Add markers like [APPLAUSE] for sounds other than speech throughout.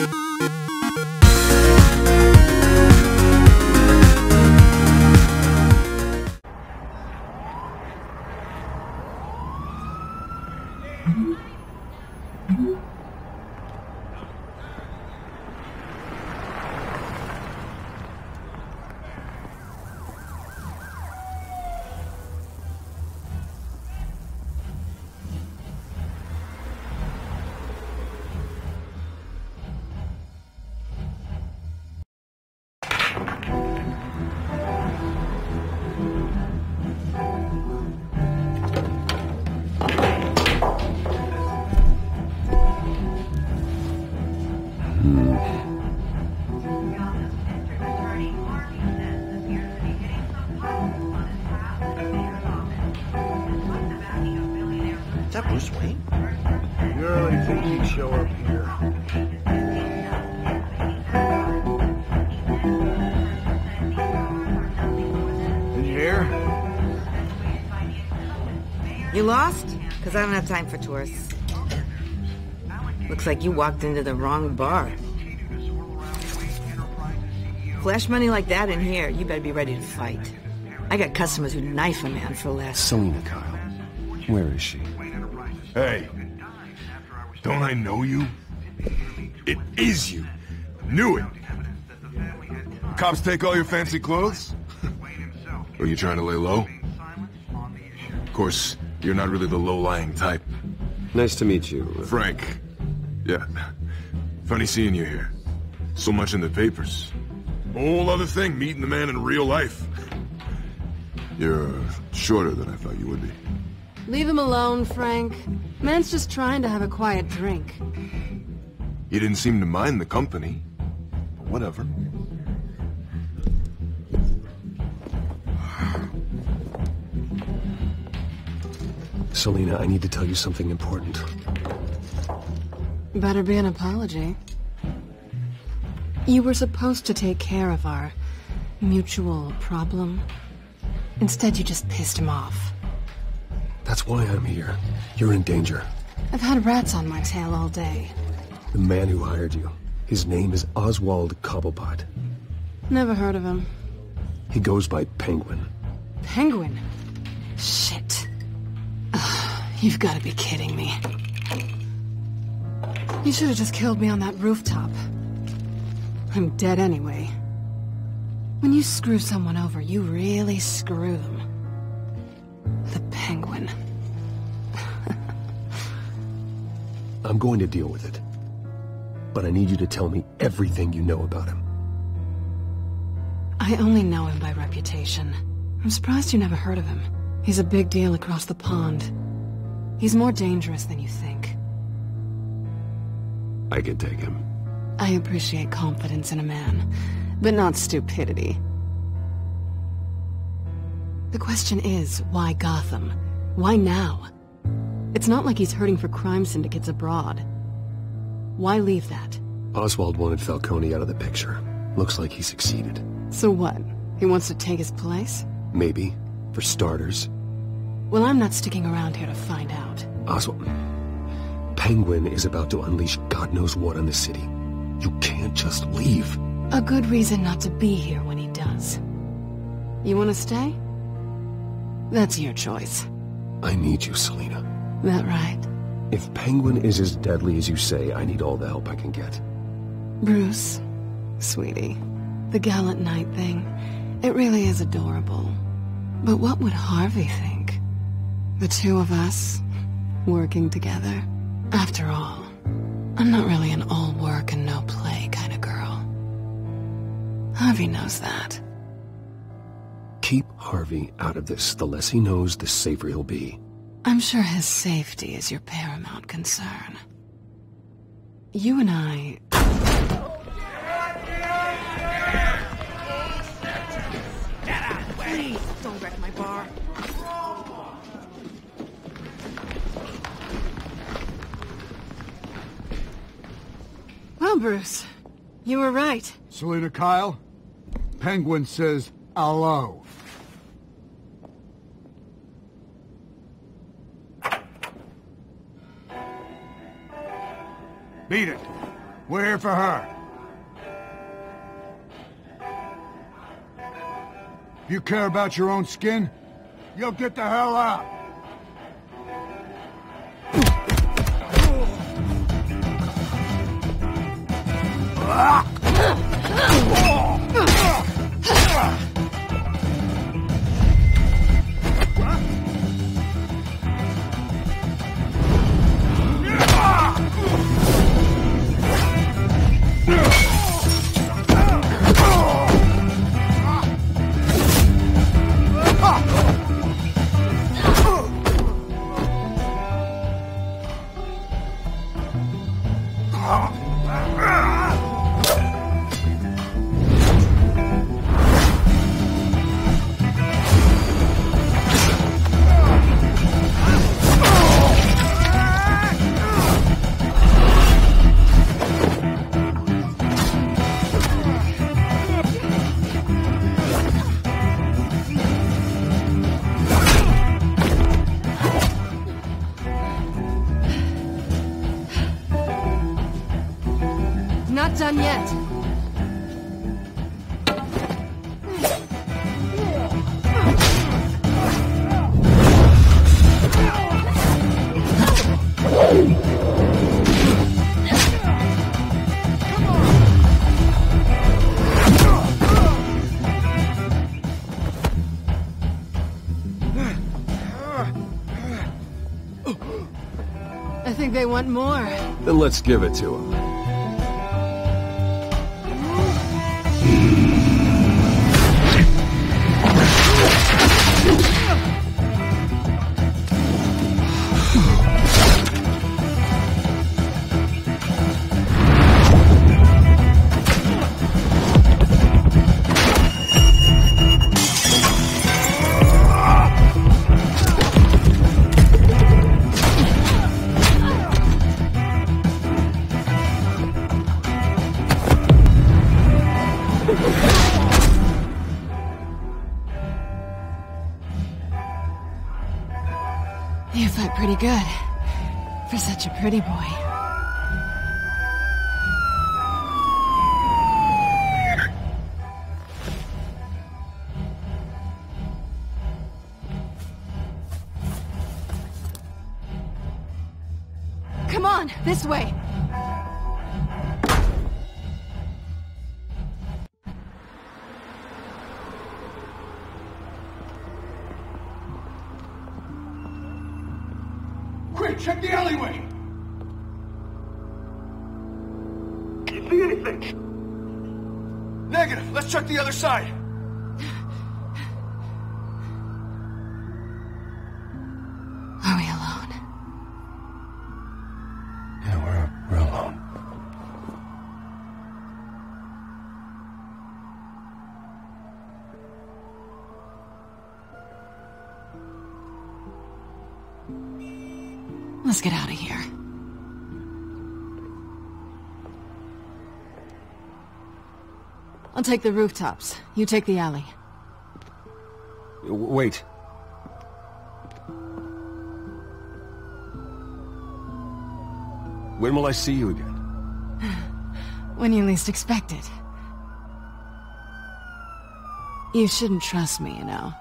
Is You lost? Because I don't have time for tourists. Looks like you walked into the wrong bar. Flash money like that in here, you better be ready to fight. I got customers who knife a man for less. Selina Kyle. Where is she? Hey, don't I know you? It is you. Knew it. Cops take all your fancy clothes? Are you trying to lay low? Of course, you're not really the low-lying type. Nice to meet you. Frank. Yeah. Funny seeing you here. So much in the papers. Whole other thing, meeting the man in real life. You're uh, shorter than I thought you would be. Leave him alone, Frank. Man's just trying to have a quiet drink. You didn't seem to mind the company. But whatever. Selina, I need to tell you something important. Better be an apology. You were supposed to take care of our mutual problem. Instead, you just pissed him off. That's why I'm here. You're in danger. I've had rats on my tail all day. The man who hired you. His name is Oswald Cobblepot. Never heard of him. He goes by Penguin. Penguin? Shit. You've got to be kidding me. You should have just killed me on that rooftop. I'm dead anyway. When you screw someone over, you really screw them. The penguin. [LAUGHS] I'm going to deal with it. But I need you to tell me everything you know about him. I only know him by reputation. I'm surprised you never heard of him. He's a big deal across the pond. He's more dangerous than you think. I can take him. I appreciate confidence in a man, but not stupidity. The question is, why Gotham? Why now? It's not like he's hurting for crime syndicates abroad. Why leave that? Oswald wanted Falcone out of the picture. Looks like he succeeded. So what? He wants to take his place? Maybe. For starters. Well, I'm not sticking around here to find out. Oswald... Penguin is about to unleash God knows what on the city. You can't just leave. A good reason not to be here when he does. You want to stay? That's your choice. I need you, Selina. That right? If Penguin is as deadly as you say, I need all the help I can get. Bruce, sweetie, the gallant knight thing, it really is adorable. But what would Harvey think? The two of us, working together. After all, I'm not really an all work and no play kind of girl. Harvey knows that. Keep Harvey out of this. The less he knows, the safer he'll be. I'm sure his safety is your paramount concern. You and I... Please, don't wreck my bar. Well, Bruce, you were right. Selina Kyle? Penguin says hello. Beat it. We're here for her. If you care about your own skin, you'll get the hell out. Not I think they want more. Then let's give it to him. Pretty boy. Come on, this way. Quick, check the alleyway! Negative. Let's check the other side. I'll take the rooftops. You take the alley. Wait. When will I see you again? [SIGHS] When you least expect it. You shouldn't trust me, you know.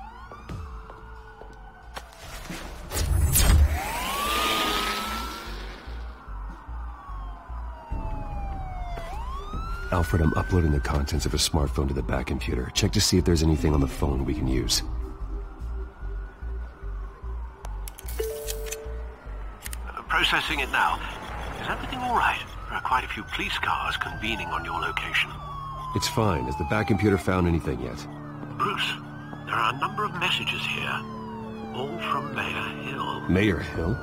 Alfred, I'm uploading the contents of a smartphone to the Batcomputer. Check to see if there's anything on the phone we can use. Processing it now. Is everything all right? There are quite a few police cars convening on your location. It's fine. Has the Batcomputer found anything yet? Bruce, there are a number of messages here. All from Mayor Hill. Mayor Hill?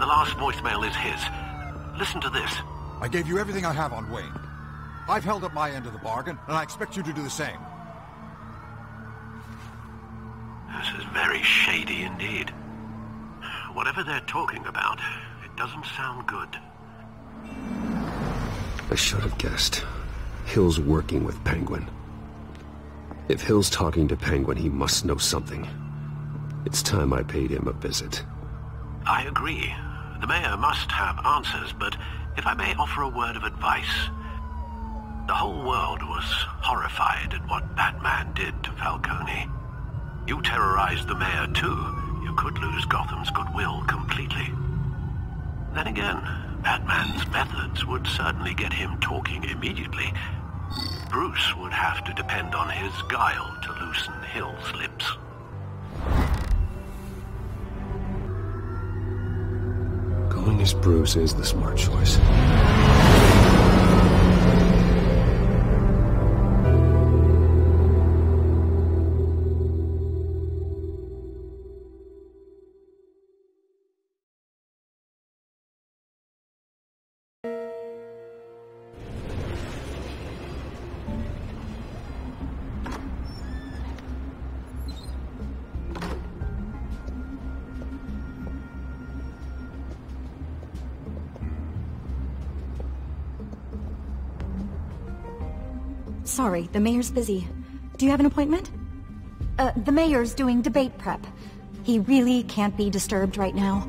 The last voicemail is his. Listen to this. I gave you everything I have on Wayne. I've held up my end of the bargain, and I expect you to do the same. This is very shady indeed. Whatever they're talking about, it doesn't sound good. I should have guessed. Hill's working with Penguin. If Hill's talking to Penguin, he must know something. It's time I paid him a visit. I agree. The mayor must have answers, but If I may offer a word of advice, the whole world was horrified at what Batman did to Falcone. You terrorized the mayor too. You could lose Gotham's goodwill completely. Then again, Batman's methods would certainly get him talking immediately. Bruce would have to depend on his guile to loosen Hill's lips. Going as Bruce is the smart choice. Sorry, the mayor's busy. Do you have an appointment? Uh, the mayor's doing debate prep. He really can't be disturbed right now.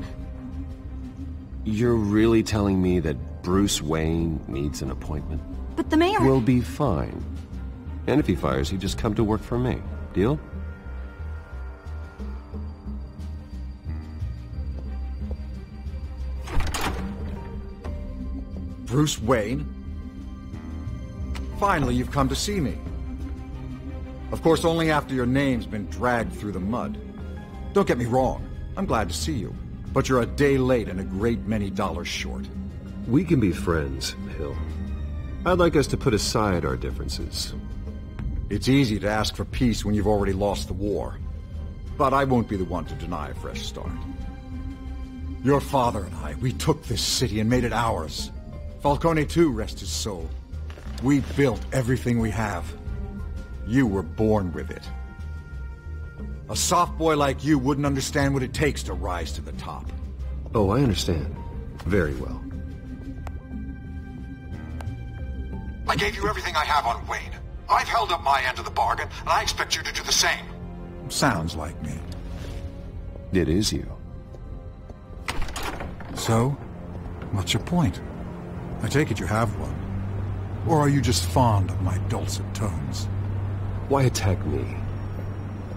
You're really telling me that Bruce Wayne needs an appointment? But the mayor... We'll be fine. And if he fires, he'd just come to work for me. Deal? Bruce Wayne? Finally, you've come to see me. Of course, only after your name's been dragged through the mud. Don't get me wrong, I'm glad to see you. But you're a day late and a great many dollars short. We can be friends, Hill. I'd like us to put aside our differences. It's easy to ask for peace when you've already lost the war. But I won't be the one to deny a fresh start. Your father and I, we took this city and made it ours. Falcone too, rest his soul. We built everything we have. You were born with it. A soft boy like you wouldn't understand what it takes to rise to the top. Oh, I understand. Very well. I gave you everything I have on Wayne. I've held up my end of the bargain, and I expect you to do the same. Sounds like me. It is you. So, what's your point? I take it you have one. Or are you just fond of my dulcet tones? Why attack me?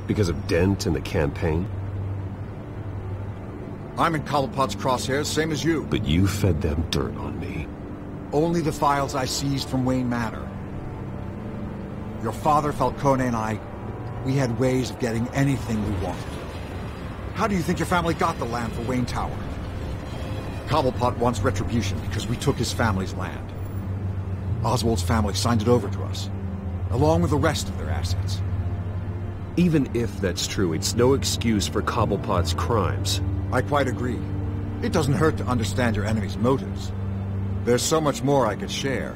Because of Dent and the campaign? I'm in Cobblepot's crosshairs, same as you. But you fed them dirt on me. Only the files I seized from Wayne matter. Your father, Falcone, and I, we had ways of getting anything we wanted. How do you think your family got the land for Wayne Tower? Cobblepot wants retribution because we took his family's land. Oswald's family signed it over to us, along with the rest of their assets. Even if that's true, it's no excuse for Cobblepot's crimes. I quite agree. It doesn't hurt to understand your enemy's motives. There's so much more I could share,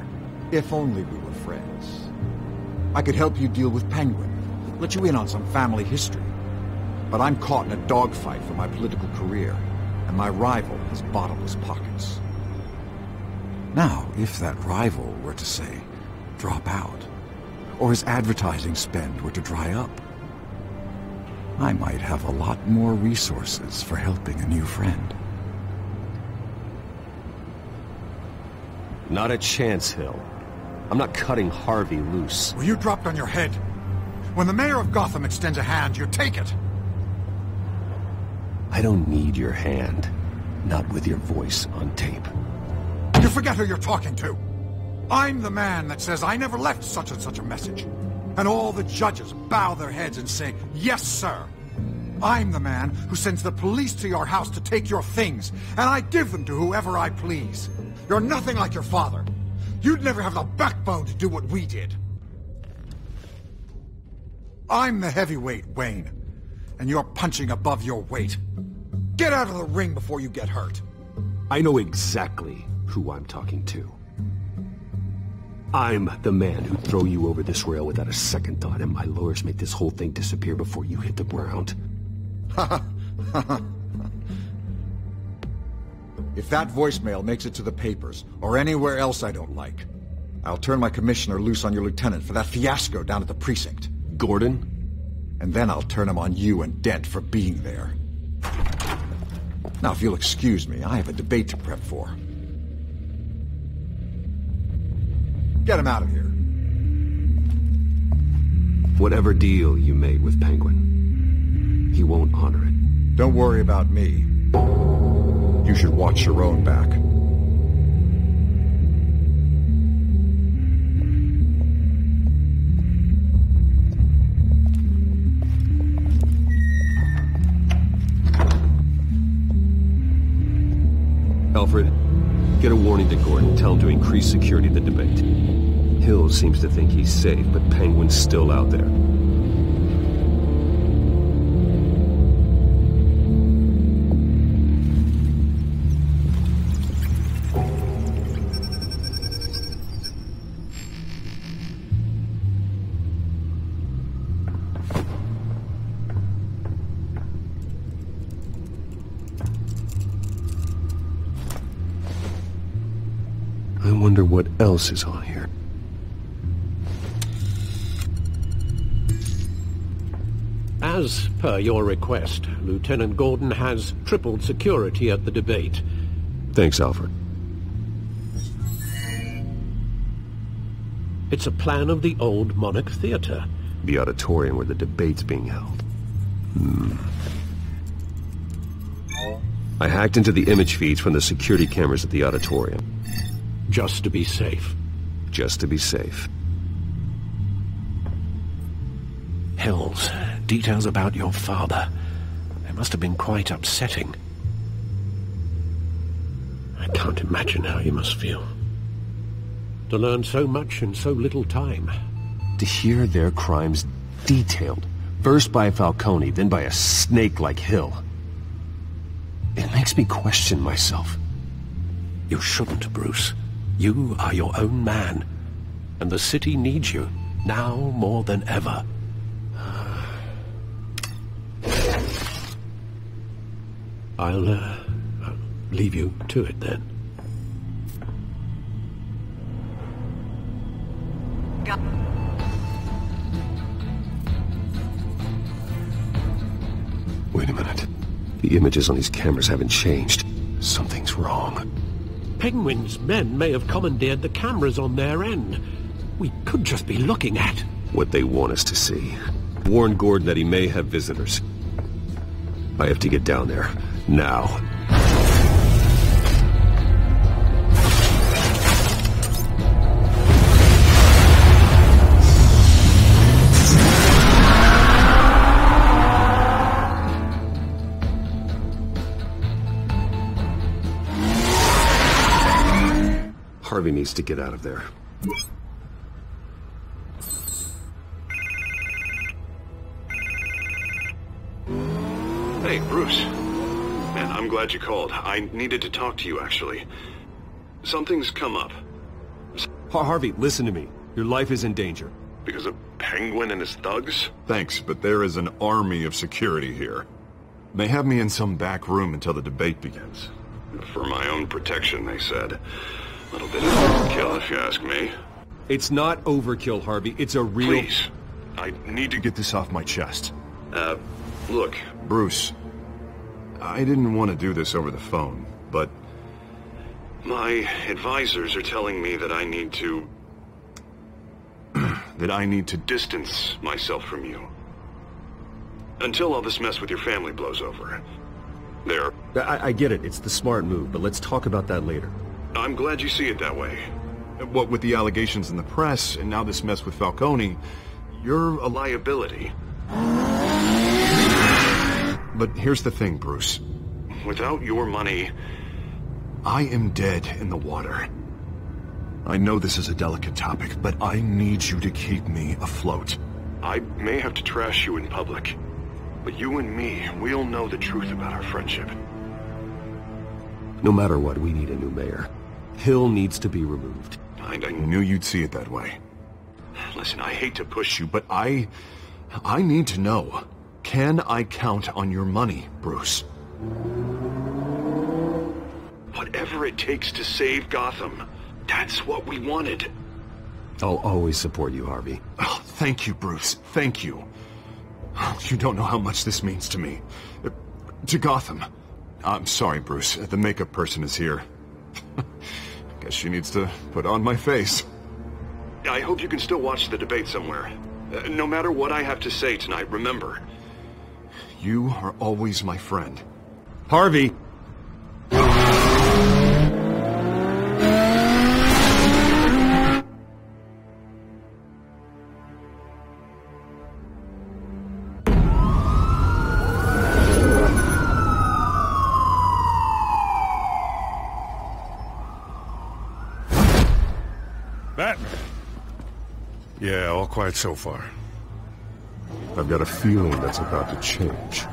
if only we were friends. I could help you deal with Penguin, let you in on some family history. But I'm caught in a dogfight for my political career, and my rival has bottomless pockets. Now, if that rival were to say, drop out, or his advertising spend were to dry up, I might have a lot more resources for helping a new friend. Not a chance, Hill. I'm not cutting Harvey loose. Well, you dropped on your head. When the mayor of Gotham extends a hand, you take it. I don't need your hand. Not with your voice on tape. You forget who you're talking to. I'm the man that says I never left such and such a message. And all the judges bow their heads and say, yes, sir. I'm the man who sends the police to your house to take your things, and I give them to whoever I please. You're nothing like your father. You'd never have the backbone to do what we did. I'm the heavyweight, Wayne, and you're punching above your weight. Get out of the ring before you get hurt. I know exactly who I'm talking to. I'm the man who'd throw you over this rail without a second thought, and my lawyers make this whole thing disappear before you hit the ground. [LAUGHS] if that voicemail makes it to the papers, or anywhere else I don't like, I'll turn my commissioner loose on your lieutenant for that fiasco down at the precinct. Gordon? And then I'll turn him on you and Dent for being there. Now, if you'll excuse me, I have a debate to prep for. Get him out of here. Whatever deal you made with Penguin, he won't honor it. Don't worry about me. You should watch your own back. Alfred, get a warning to Gordon. Tell him to increase security the debate. Hill seems to think he's safe, but Penguin's still out there. What else is on here. As per your request, Lieutenant Gordon has tripled security at the debate. Thanks, Alfred. It's a plan of the old Monarch Theatre. The auditorium where the debate's being held. Hmm. I hacked into the image feeds from the security cameras at the auditorium. Just to be safe. Just to be safe. Hills, details about your father. They must have been quite upsetting. I can't imagine how you must feel. To learn so much in so little time. To hear their crimes detailed, first by Falcone, then by a snake like Hill. It makes me question myself. You shouldn't, Bruce. You are your own man. And the city needs you, now more than ever. [SIGHS] I'll, uh, leave you to it then. Wait a minute. The images on these cameras haven't changed. Something's wrong. Penguin's men may have commandeered the cameras on their end. We could just be looking at... What they want us to see. Warn Gordon that he may have visitors. I have to get down there. Now. Harvey needs to get out of there. Hey, Bruce. Man, I'm glad you called. I needed to talk to you, actually. Something's come up. Har Harvey, listen to me. Your life is in danger. Because of Penguin and his thugs? Thanks, but there is an army of security here. They have me in some back room until the debate begins. For my own protection, they said. A little bit of overkill, if you ask me. It's not overkill, Harvey. It's a real... Please. I need to Get this off my chest. Uh, look. Bruce, I didn't want to do this over the phone, but My advisors are telling me that I need to... [CLEARS THROAT] that I need to... distance myself from you. Until all this mess with your family blows over. There. I, I get it. It's the smart move, but let's talk about that later. I'm glad you see it that way. What with the allegations in the press, and now this mess with Falcone, you're a Liability. But here's the thing, Bruce. Without your money, I am dead in the water. I know this is a delicate topic, but I need you to keep me afloat. I may have to trash you in public. But you and me, we'll know the truth about our friendship. No matter what, we need a new mayor. Hill needs to be removed. I, I knew you'd see it that way. Listen, I hate to push you, But I... I need to know. Can I count on your money, Bruce? whatever it takes to save Gotham, that's what we wanted. I'll always support you, Harvey. Oh, thank you, Bruce. Thank you. You don't know how much this means to me. To Gotham. I'm sorry, Bruce. The makeup person is here. [LAUGHS] Guess she needs to put on my face. I hope you can still watch the debate somewhere. Uh, no matter what I have to say tonight, remember. You are always my friend. Harvey! Quiet so far. I've got a feeling that's about to change.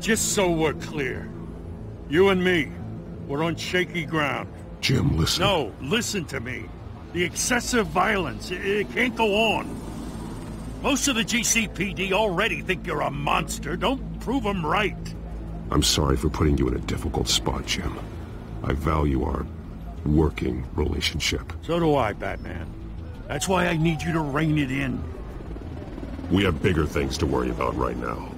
Just so we're clear, you and me, we're on shaky ground. Jim, listen. No, listen to me. The excessive violence, it, it can't go on. Most of the GCPD already think you're a monster. Don't prove them right. I'm sorry for putting you in a difficult spot, Jim. I value our working relationship. So do I, Batman. That's why I need you to rein it in. We have bigger things to worry about right now.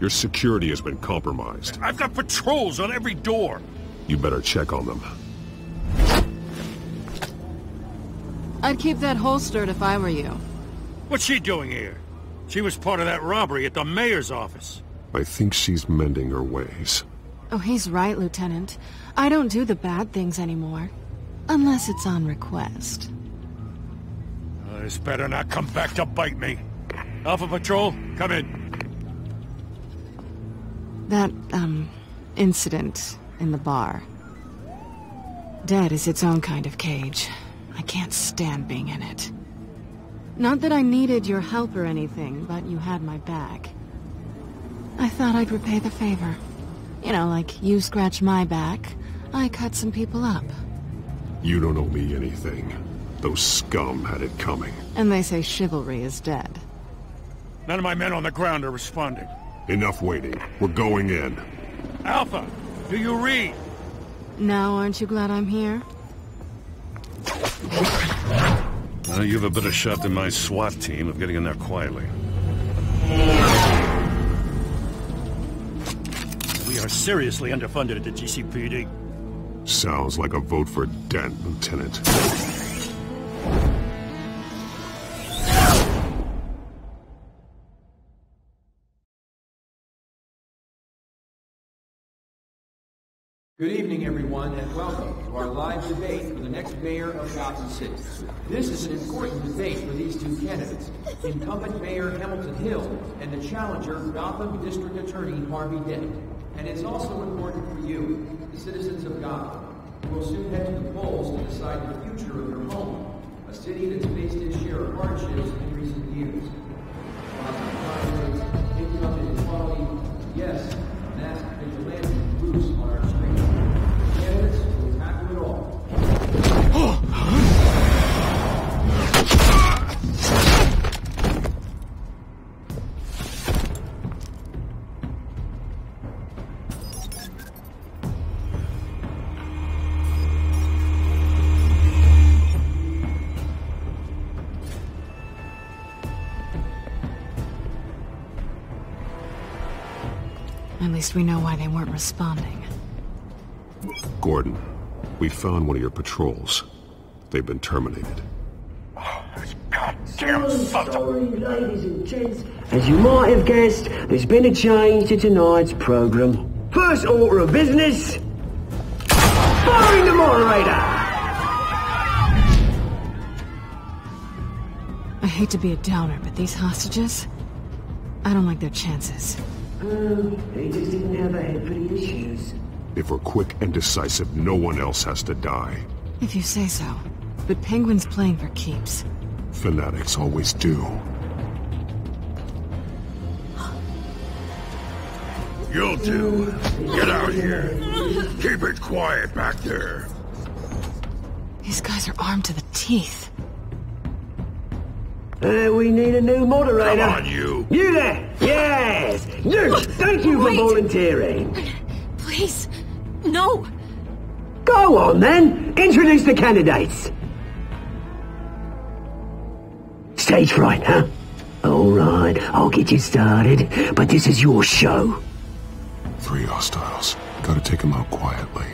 Your security has been compromised. I've got patrols on every door. You better check on them. I'd keep that holstered if I were you. What's she doing here? She was part of that robbery at the mayor's office. I think she's mending her ways. Oh, he's right, Lieutenant. I don't do the bad things anymore. Unless it's on request. This better not come back to bite me. Alpha Patrol, come in. That, um, incident in the bar. Dead is its own kind of cage. I can't stand being in it. Not that I needed your help or anything, but you had my back. I thought I'd repay the favor. You know, like you scratch my back, I cut some people up. You don't owe me anything. Those scum had it coming. And they say chivalry is dead. None of my men on the ground are responding. Enough waiting. We're going in. Alpha, do you read? Now aren't you glad I'm here? You have a better shot than my SWAT team of getting in there quietly. We are seriously underfunded at the GCPD. Sounds like a vote for Dent, Lieutenant. Good evening, everyone, and welcome to our live debate for the next mayor of Gotham City. This is an important debate for these two candidates, incumbent Mayor Hamilton Hill and the challenger, Gotham District Attorney Harvey Dent. And it's also important for you, the citizens of Gotham, who will soon head to the polls to decide the future of your home, a city that's faced its share of hardships in recent years. Income inequality, yes, least we know why they weren't responding. Gordon, we found one of your patrols. They've been terminated. Damn sons of... Sorry, ladies and gents. As you might have guessed, there's been a change to tonight's program. First order of business... Firing the moderator! I hate to be a downer, but these hostages... I don't like their chances. Oh, they just didn't have a head for the issues. If we're quick and decisive, no one else has to die. If you say so. But Penguin's playing for keeps. Fanatics always do. You'll do. Get out here. Keep it quiet back there. These guys are armed to the teeth. Uh, we need a new moderator. Come on, you. You there! Yes! You! Thank you for Wait. volunteering. Please, no. Go on then! Introduce the candidates! Stage fright, huh? Alright, I'll get you started, but this is your show. Three hostiles. Gotta take them out quietly.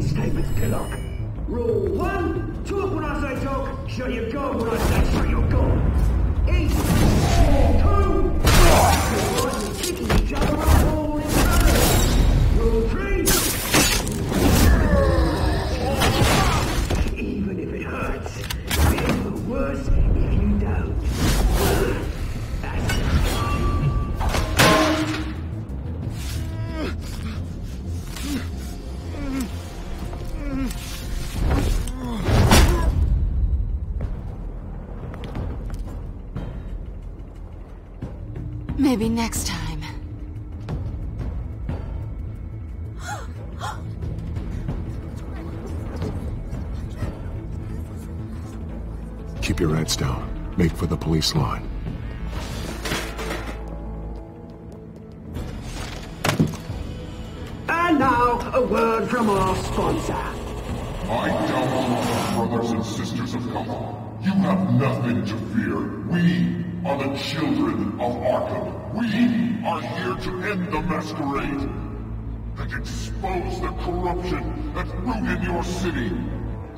The opening Maybe next time. Keep your heads down. Make for the police line. And now, a word from our sponsor. My doubtful brothers and sisters of Gotham, you have nothing to fear. We are the children of Arkham. We are here to end the masquerade and expose the corruption that ruined your city.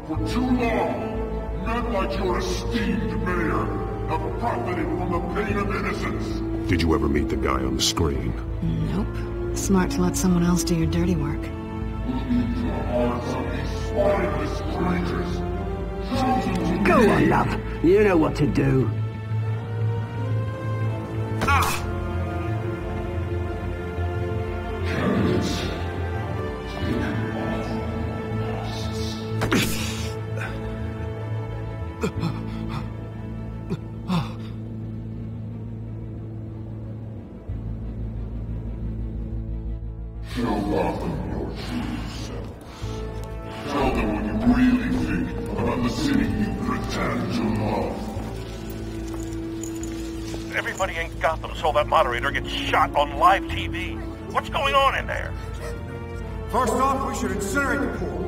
For too long, men like your esteemed mayor have profited from the pain of innocents. Did you ever meet the guy on the screen? Nope. Smart to let someone else do your dirty work. Into hearts of these spineless creatures. Go on, love. You know what to do. Everybody in Gotham saw that moderator get shot on live TV. What's going on in there? First off, we should incinerate the pool.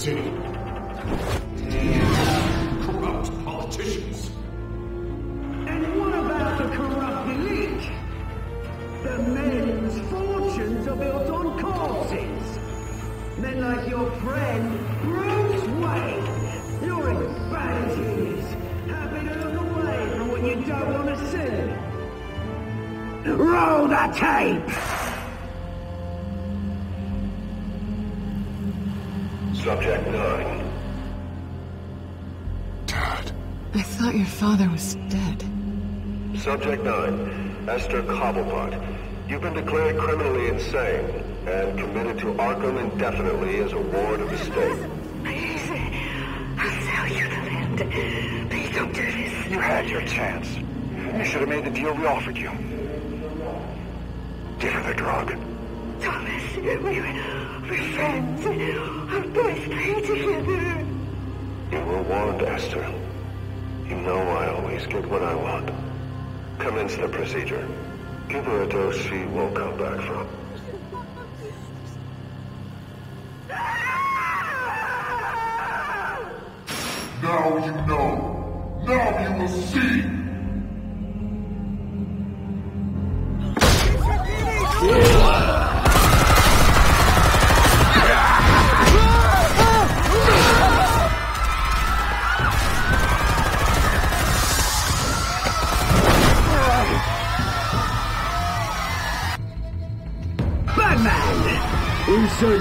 city. Corrupt politicians. And what about the corrupt elite? The men's fortunes are built on corpses. Men like your friend, Bruce Wayne. You're as bad. Happy to look away from what you don't want to see. Roll the tape! Father was dead. Subject 9. Esther Cobblepot. You've been declared criminally insane and committed to Arkham indefinitely as a ward of the state. Please, I'll sell you the land. Please don't do this. You had your chance. You should have made the deal we offered you. Give her the drug. Thomas, we were, we're friends. Our boys play together. You were warned, Esther. You know I always get what I want. Commence the procedure. Give her a dose she won't come back from. Now you know. Now you will see.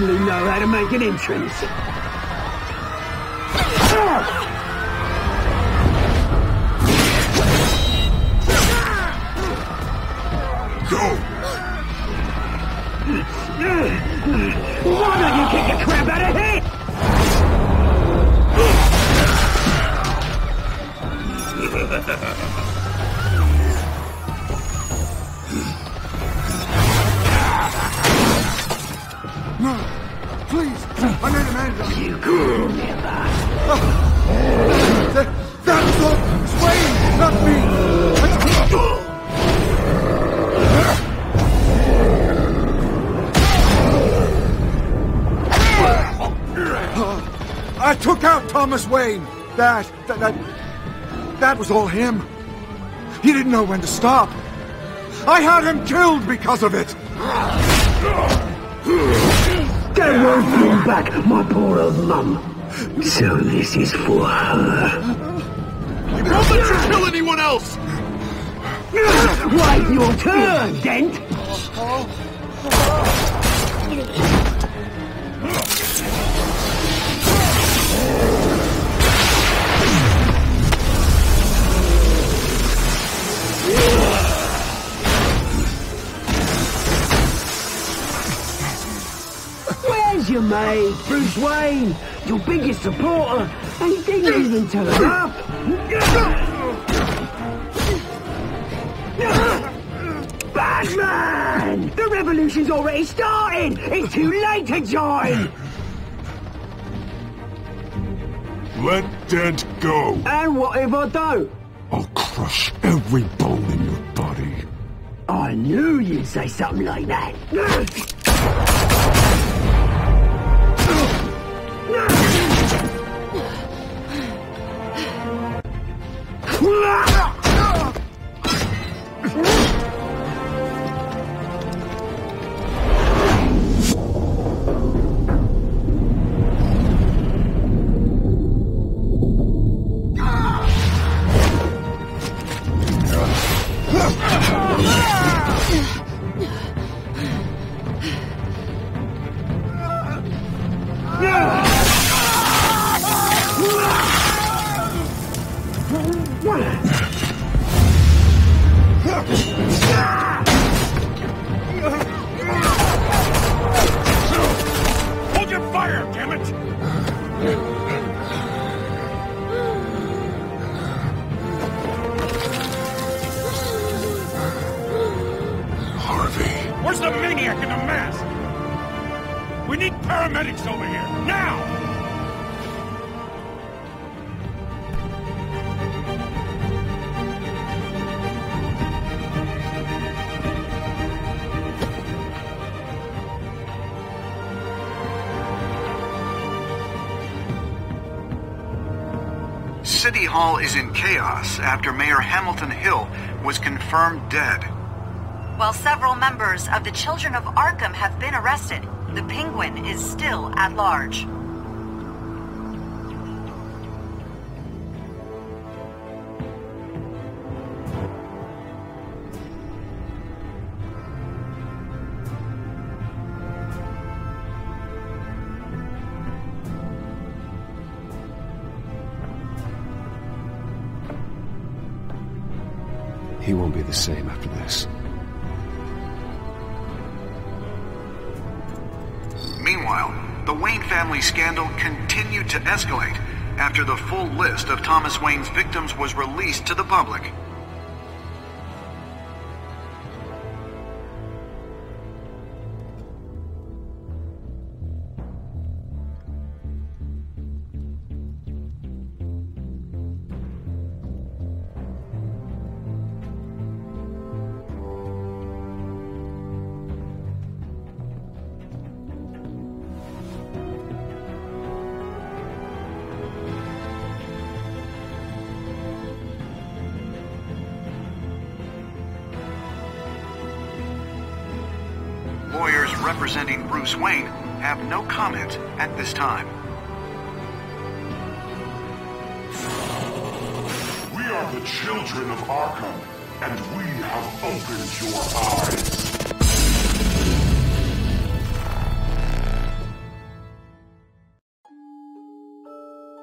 Certainly know how to make an entrance. Go! Why don't you kick the crap out of him? [LAUGHS] I need a man. You could never. That, that was all Swain, not me. I took out Thomas Wayne. That, that, that, that was all him. He didn't know when to stop. I had him killed because of it. That won't bring back my poor old mum. So this is for her. Don't let you kill anyone else! Wait your turn, Dent! Uh-huh. Your mate, Bruce Wayne? Your biggest supporter, and he didn't even turn up. Batman! The revolution's already started! It's too late to join! Let Dent go. And what if I don't? I'll crush every bone in your body. I knew you'd say something like that. 呃 need paramedics over here, now! City Hall is in chaos after Mayor Hamilton Hill was confirmed dead. While several members of the Children of Arkham have been arrested, the Penguin is still at large. He won't be the same after Meanwhile, the Wayne family scandal continued to escalate after the full list of Thomas Wayne's victims was released to the public. Bruce Wayne have no comment at this time. We are the children of Arkham, and we have opened your eyes.